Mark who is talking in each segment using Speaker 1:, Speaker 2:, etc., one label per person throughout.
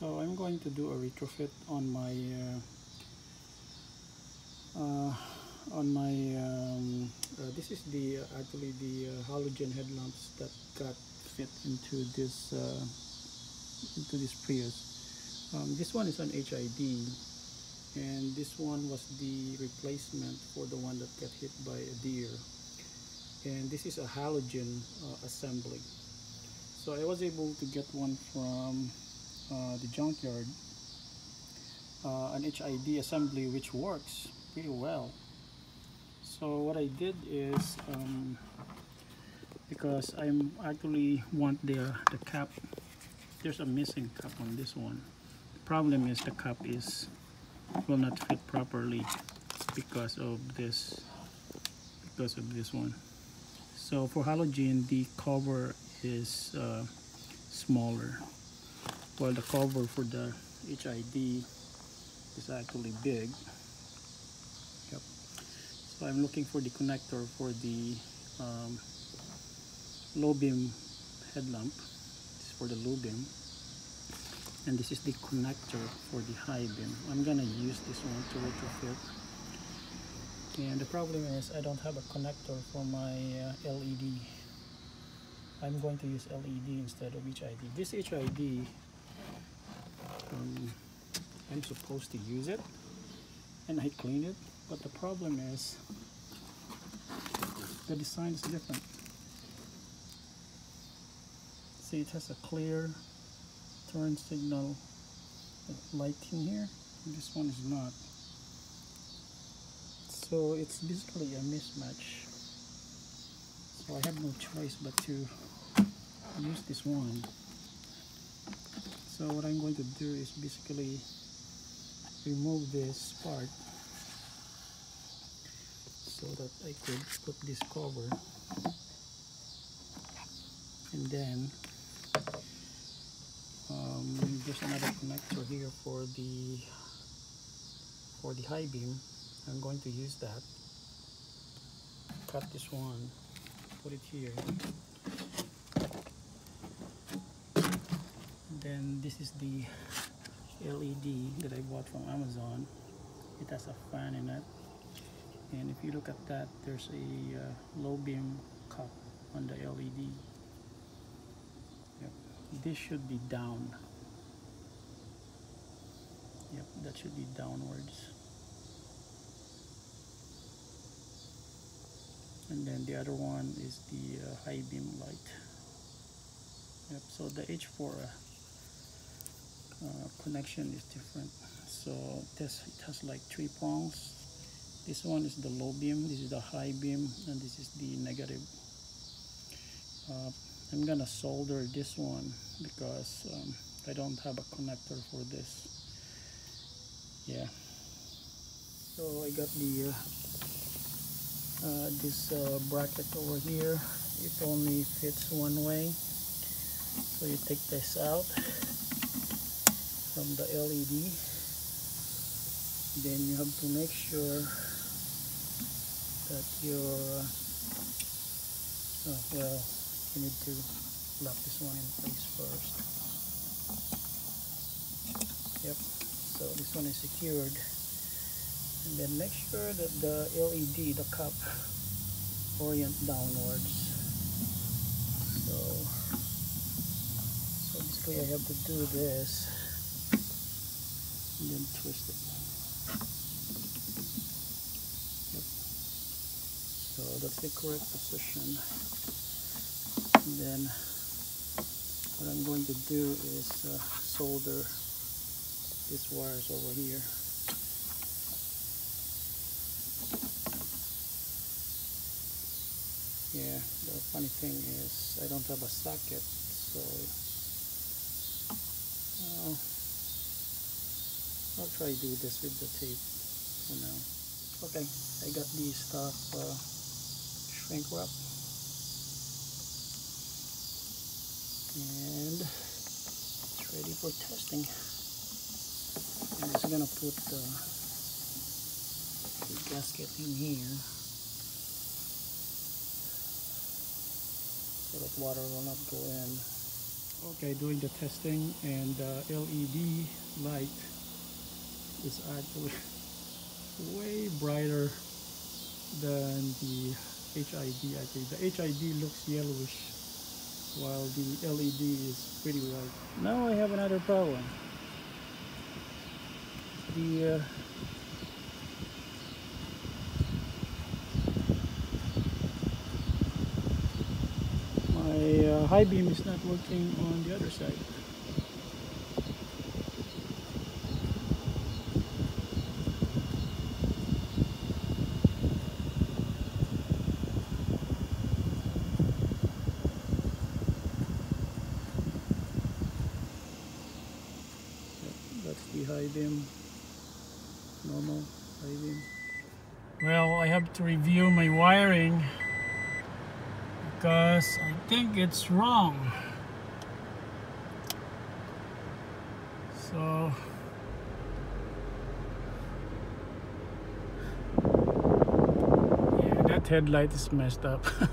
Speaker 1: so I'm going to do a retrofit on my uh, uh, on my um, uh, this is the uh, actually the uh, halogen headlamps that got fit into this uh, into this Prius. Um, this one is an HID and this one was the replacement for the one that got hit by a deer. And this is a halogen assembly. So I was able to get one from uh, the junkyard uh, an HID assembly which works pretty well. So what I did is um, because I'm actually want the the cap there's a missing cap on this one. The problem is the cap is will not fit properly because of this because of this one. So for halogen the cover is uh, smaller while the cover for the HID is actually big. Yep. So I'm looking for the connector for the um, low beam headlamp. This is for the low beam. And this is the connector for the high beam. I'm gonna use this one to retrofit. And the problem is I don't have a connector for my uh, LED I'm going to use LED instead of HID this HID um, I'm supposed to use it and I clean it but the problem is the design is different. See it has a clear turn signal light in here this one is not. So it's basically a mismatch. So I have no choice but to use this one so what I'm going to do is basically remove this part so that I could put this cover. And then um, there's another connector here for the for the high beam. I'm going to use that. Cut this one put it here then this is the LED that I bought from Amazon. It has a fan in it. And if you look at that there's a uh, low beam cup on the LED yep. this should be down. Yep that should be downwards. And then the other one is the uh, high beam light. Yep so the H4 uh, connection is different. So this it has like three prongs. This one is the low beam this is the high beam and this is the negative. Uh, I'm gonna solder this one because um, I don't have a connector for this. Yeah. So I got the uh, uh, this uh, bracket over here. It only fits one way. So you take this out from the LED then you have to make sure that your uh, oh, well you need to lock this one in place first. Yep so this one is secured. And then make sure that the LED the cup orient downwards. So so basically I have to do this and then twist it. Yep. So that's the correct position. And then what I'm going to do is uh, solder these wires over here. Yeah the funny thing is I don't have a socket so uh, I'll try to do this with the tape for now okay I got the stuff uh, shrink wrap. And it's ready for testing. I'm just gonna put the, the gasket in here. So that water will not go in. Okay doing the testing and the LED light is actually way brighter than the HID actually the HID looks yellowish while the LED is pretty white. Now I have another problem. The uh, uh, high beam is not working on the other side. that's the high beam, normal high beam. Well, I to review my wiring because I think it's wrong. So yeah, that headlight is messed up.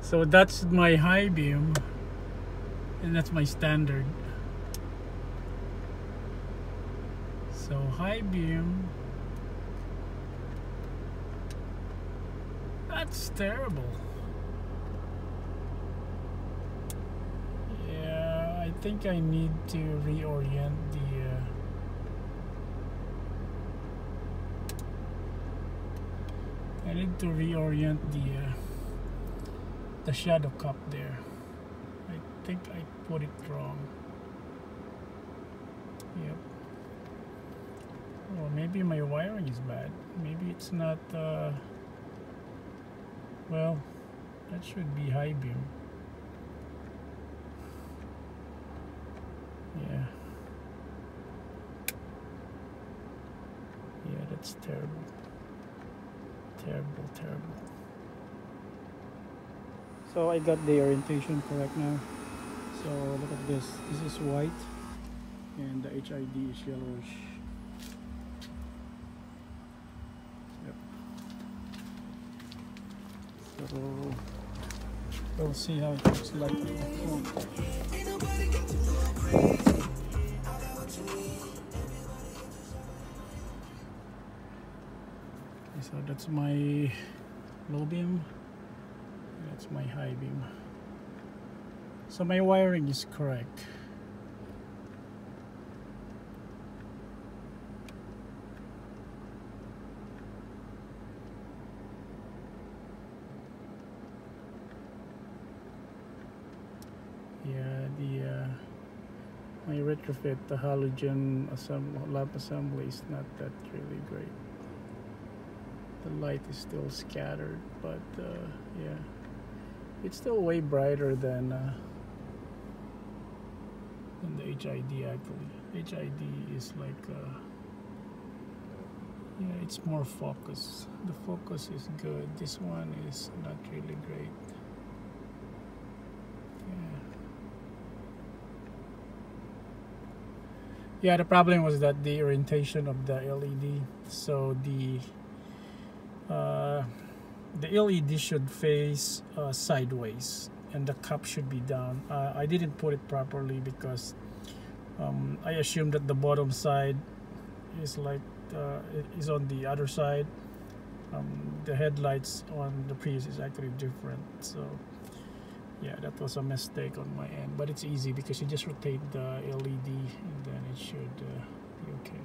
Speaker 1: so that's my high beam and that's my standard. So high beam That's terrible. Yeah, I think I need to reorient the uh, I need to reorient the uh, the shadow cup there. I think I put it wrong. Yep. Or maybe my wiring is bad. Maybe it's not uh, well, that should be high beam. Yeah. Yeah, that's terrible. Terrible, terrible. So I got the orientation correct now. So look at this. This is white and the HID is yellowish. So we'll see how it looks like. Front. so that's my low beam. That's my high beam. So my wiring is correct yeah the uh, my retrofit the halogen assembly, lamp assembly. Is not that really great. The light is still scattered but uh, yeah. It's still way brighter than uh, than the HID actually HID is like uh, yeah it's more focus. The focus is good. This one is not really great yeah the problem was that the orientation of the LED so the uh, the LED should face uh, sideways and the cup should be down. Uh, I didn't put it properly because um, I assumed that the bottom side is like uh, is on the other side. Um, the headlights on the Prius is actually different so yeah that was a mistake on my end but it's easy because you just rotate the LED and then it should uh, be okay.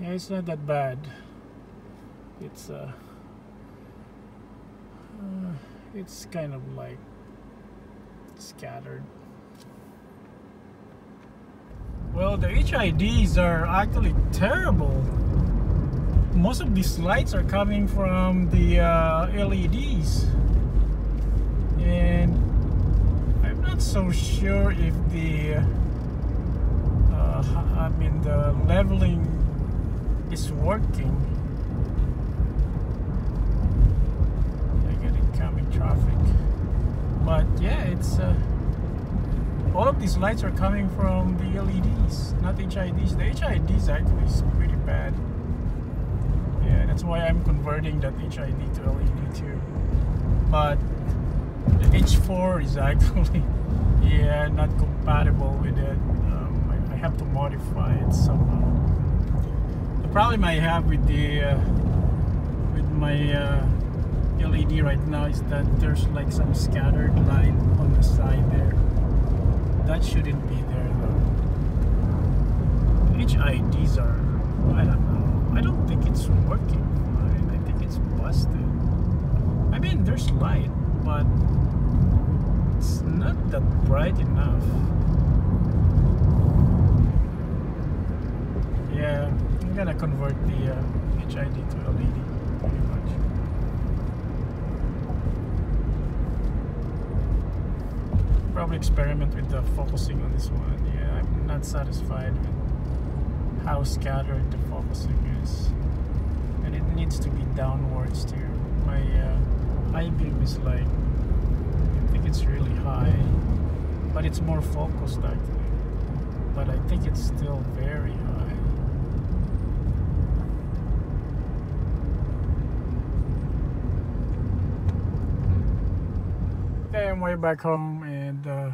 Speaker 1: Yeah it's not that bad. It's uh, uh it's kind of like scattered. Well the HIDs are actually terrible. Most of these lights are coming from the uh, LEDs and I'm not so sure if the uh, I mean the leveling is working. I get incoming traffic. But yeah it's uh, all of these lights are coming from the LEDs not HIDs the HIDs actually is pretty bad. Yeah that's why I'm converting that HID to LED too. But the H4 is actually yeah not compatible with it. Um, I, I, have to modify it somehow. The problem I have with the uh, with my uh, LED right now is that there's like some scattered light on the side there. That shouldn't be there though. HIDs are I don't know. I don't think it's working I, I think it's busted. I mean there's light but it's not that bright enough. Yeah I'm gonna convert the uh, HID to LED pretty much. Probably experiment with the focusing on this one. Yeah I'm not satisfied with how scattered the focusing is. And it needs to be downwards too. My uh, high beam is like I think it's really high but it's more focused actually but I think it's still very high. Okay I'm way back home and uh,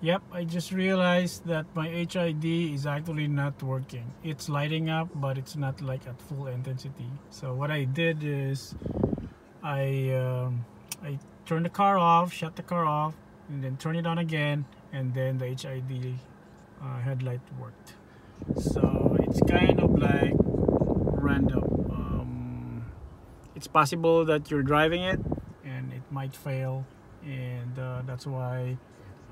Speaker 1: yep I just realized that my HID is actually not working. It's lighting up but it's not like at full intensity. So what I did is I um, I turn the car off, shut the car off, and then turn it on again, and then the HID uh, headlight worked. So it's kind of like random. Um, it's possible that you're driving it and it might fail, and uh, that's why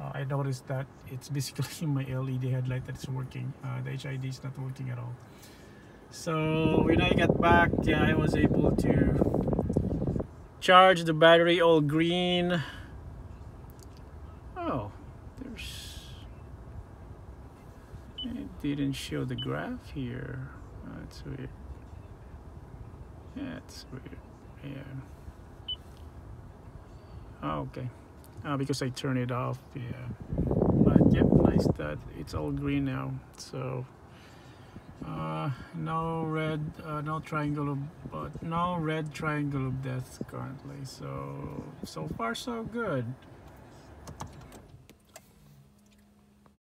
Speaker 1: uh, I noticed that it's basically my LED headlight that's working. Uh, the HID is not working at all. So when I got back, yeah, I was able to charge the battery all green. Oh there's it didn't show the graph here. Oh, that's weird. It's weird. Yeah. Oh, okay. Uh, because I turned it off yeah. But yep nice that it's all green now so uh, no red uh, no triangle but no red triangle of death currently so so far so good